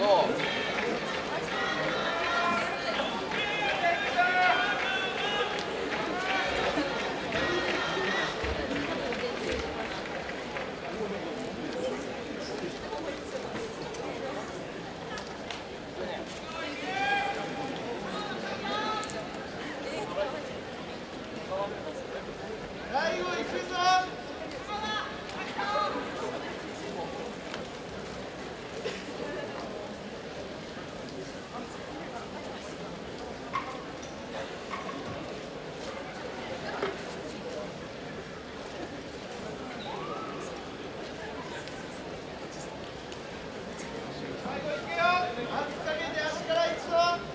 ライオン行くぞ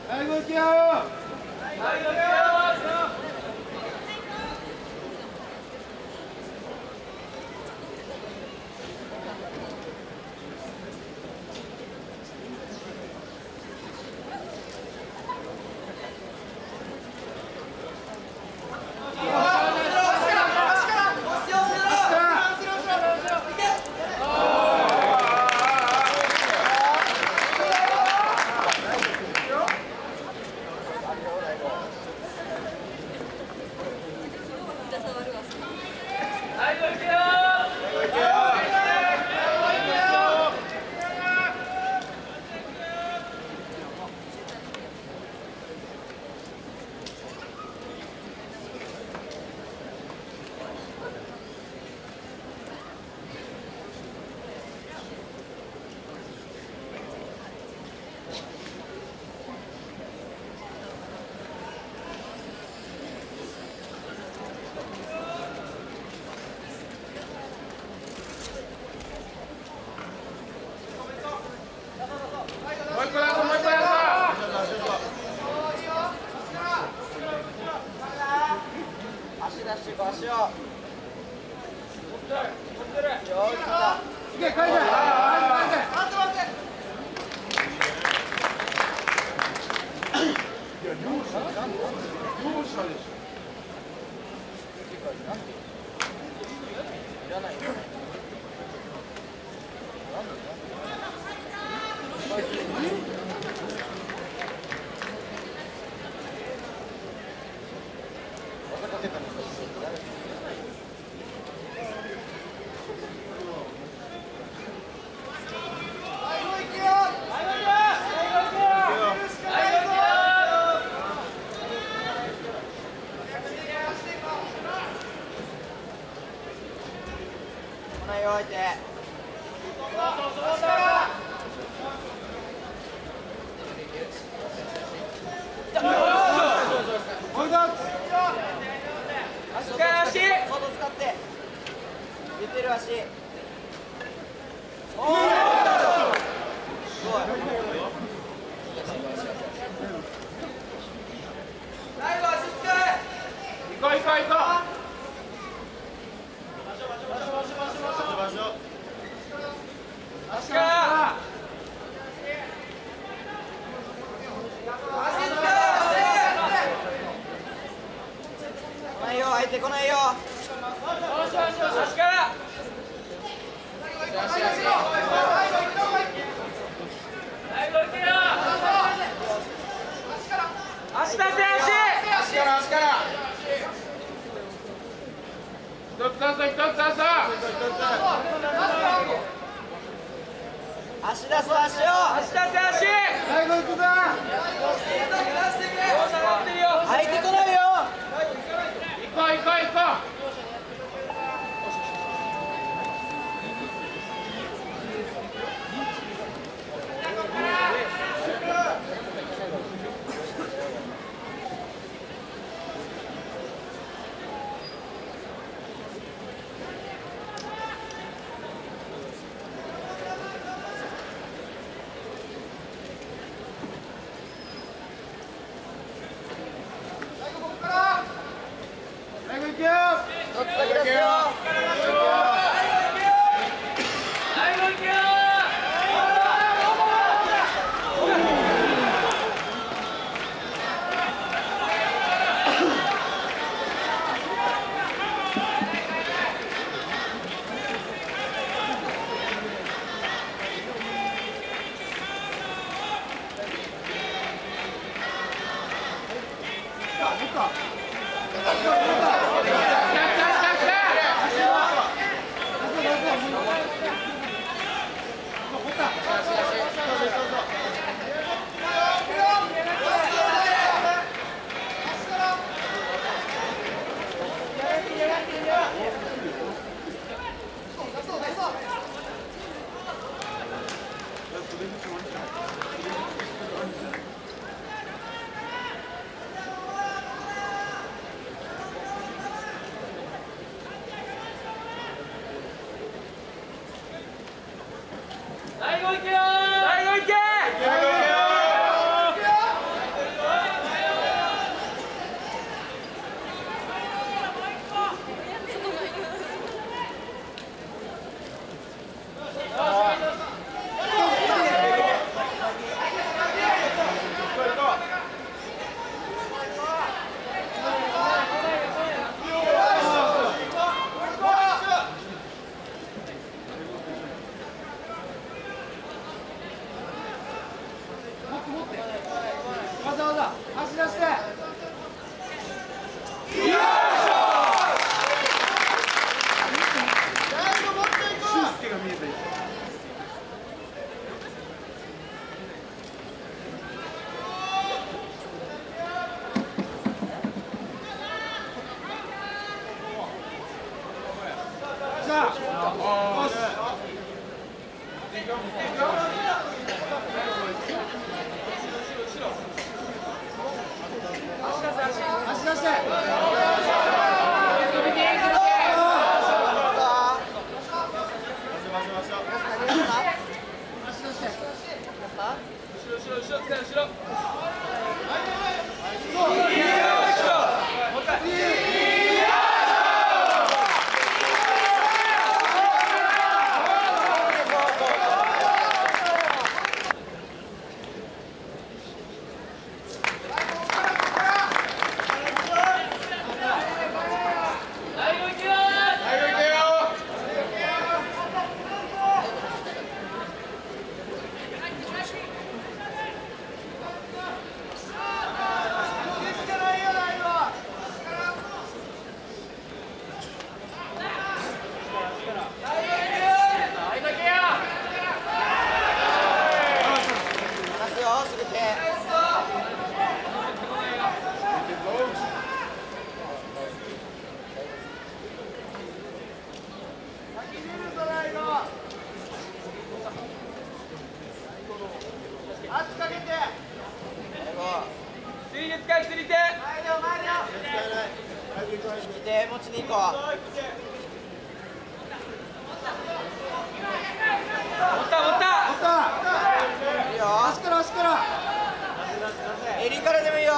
最後いけよ。你给前置いて。足か足。外使っててる足。すごい持ってわざわざ足出してよし。足出して。足出して。ますよすぐ手釣り手使い釣り手引き手持ちに行こう持った持った。おった。いいよ。足から足から襟からでもいいよ